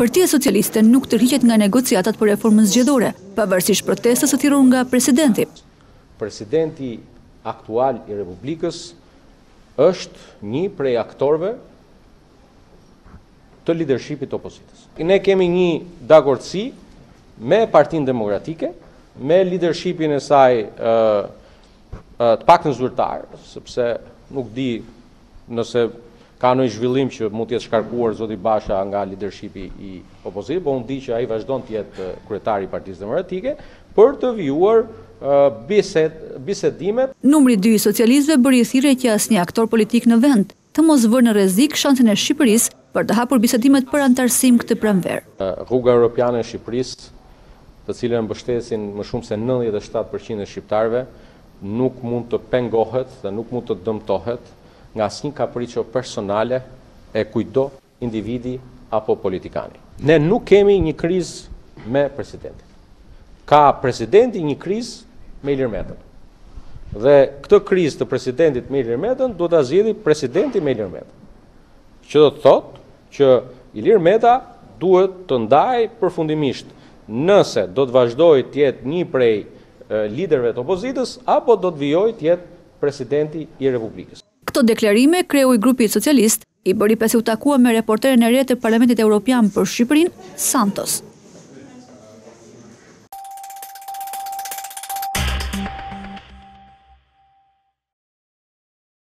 Partia Socialiste nuk tërhiqet nga negociatat për reformën zgjedhore, pavarësisht protestës së thirrur nga presidenti. Presidenti aktual i Republikës është nji prej aktorëve të lidershipit të opozitës. Ne kemi një dakordësi me Partinë Demokratike, me lidershipin e saj të paktën zyrtar, sepse nuk di nëse ka ndonjë zhvillim që mund të jetë shkarkuar zoti Basha nga lidershipi i opozitës, por unë di që ai vazhdon të jetë kryetari i Partisë Demokratike për të vijuar bisedë, bisedimet. Numri dy i socialistëve bëri thirrje që asnjë aktor politik në vend, të mos vërë në rrezik shansin e Shqipërisë për të hapur bisedimet për anëtarësim këtë pranverë. Rruga Europiane e Shqipërisë, të cilën e mbështesin më shumë se nëntëdhjetë e shtatë për qind e shqiptarëve, nuk mund të pengohet dhe nuk mund të dëmtohet nga asnjë kapriço personale e kujtdo, individi apo politikani. Ne nuk kemi një krizë me presidentin. Ka presidenti një krizë me Ilir Metën. Dhe këtë krizë të presidentit me Ilir Metën duhet ta zgjidhë presidenti me Ilir Metën. Që do të thotë që Ilir Meta duhet të ndajë përfundimisht nëse do të vazhdojë të jetë një prej liderëve të opozitës apo do të vijojë të jetë presidenti i Republikës. Këto deklarime kreu i grupit socialist I bëri pasi u takua me reporteren e re të Parlamentit Europian për Shqipërinë, Santos.